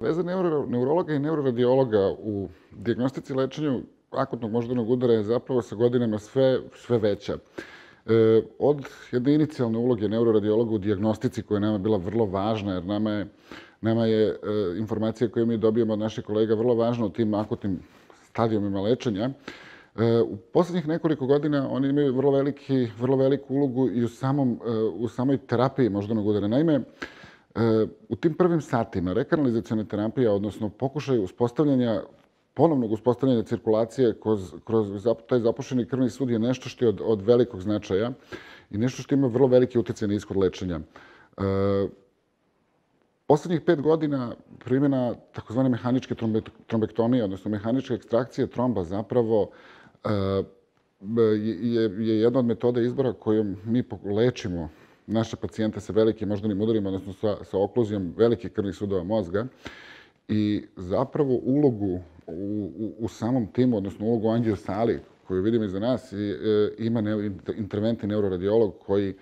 Veza neuro, neurologa i neuroradiologa u diagnostici i lečenju akutnog moždanog udara je zapravo sa godinama sve, sve veća. E, od jedne inicijalne uloge neuroradiologa u diagnostici koja je nama bila vrlo važna, jer nama je, nama je e, informacija koju mi dobijemo od naših kolega vrlo važna u tim akutnim stadijumima lečenja. E, u poslednjih nekoliko godina oni imaju vrlo, veliki, vrlo veliku ulogu i u, samom, e, u samoj terapiji moždanog udara. Naime, u tim prvim satima rekanalizacijone terapije, odnosno pokušaj uspostavljanja ponovnog uspostavljanja cirkulacije kroz, kroz taj zapušeni krvni sud je nešto što je od, od velikog značaja i nešto što ima vrlo veliki utjecaj na ishod lečenja. E, poslednjih pet godina primjena takozvane mehaničke trombektomije, odnosno mehaničke ekstrakcije tromba zapravo e, je, je jedna od metoda izbora kojom mi lečimo naše pacijente sa velikim moždanim udarima, odnosno sa, sa okluzijom velikih krvnih sudova mozga. I zapravo ulogu u, u, u samom timu, odnosno ulogu angiosali koju vidim iza nas, i, e, ima ne, interventni neuroradiolog koji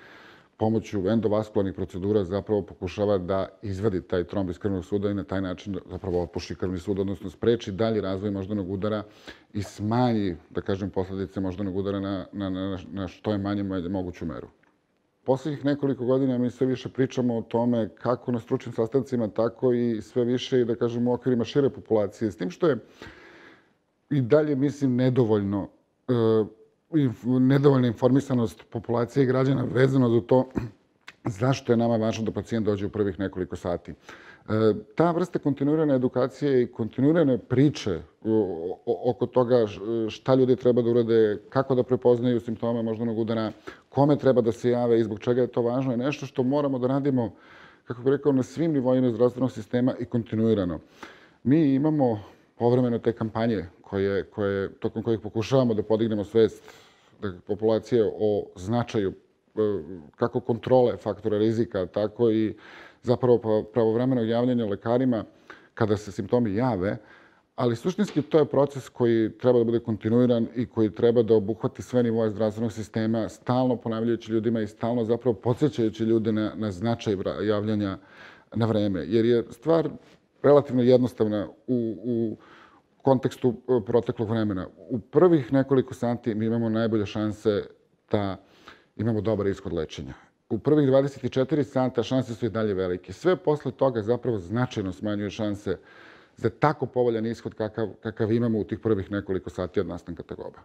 pomoću endovaskularnih procedura zapravo pokušava da izvadi taj tromb iz krvnog suda i na taj način zapravo opuši krvni sud, odnosno spreči dalji razvoj moždanog udara i smanji, da kažem, posledice moždanog udara na, na, na, na što je manje moguću meru. Poslednjih nekoliko godina mi sve više pričamo o tome kako na stručnim sastancima, tako i sve više, da kažem, u okvirima šire populacije. S tim što je i dalje, mislim, nedovoljno, e, nedovoljna informisanost populacije i građana vezano za to zašto je nama važno da pacijent dođe u prvih nekoliko sati. Ta vrsta kontinuirane edukacije i kontinuirane priče oko toga šta ljudi treba da urade, kako da prepoznaju simptome moždanog udara, kome treba da se jave i zbog čega je to važno, je nešto što moramo da radimo, kako bih rekao, na svim nivoima zdravstvenog sistema i kontinuirano. Mi imamo povremeno te kampanje koje, koje, tokom kojih pokušavamo da podignemo svest da, populacije o značaju e, kako kontrole faktora rizika, tako i zapravo pravovremenog javljanja lekarima kada se simptomi jave, ali suštinski to je proces koji treba da bude kontinuiran i koji treba da obuhvati sve nivoje zdravstvenog sistema, stalno ponavljajući ljudima i stalno zapravo podsjećajući ljude na, na značaj javljanja na vreme. Jer je stvar relativno jednostavna u, u kontekstu e, proteklog vremena. U prvih nekoliko sati mi imamo najbolje šanse da imamo dobar ishod lečenja u prvih 24 sata šanse su i dalje velike. Sve posle toga zapravo značajno smanjuje šanse za tako povoljan ishod kakav, kakav imamo u tih prvih nekoliko sati od nastanka tegoba.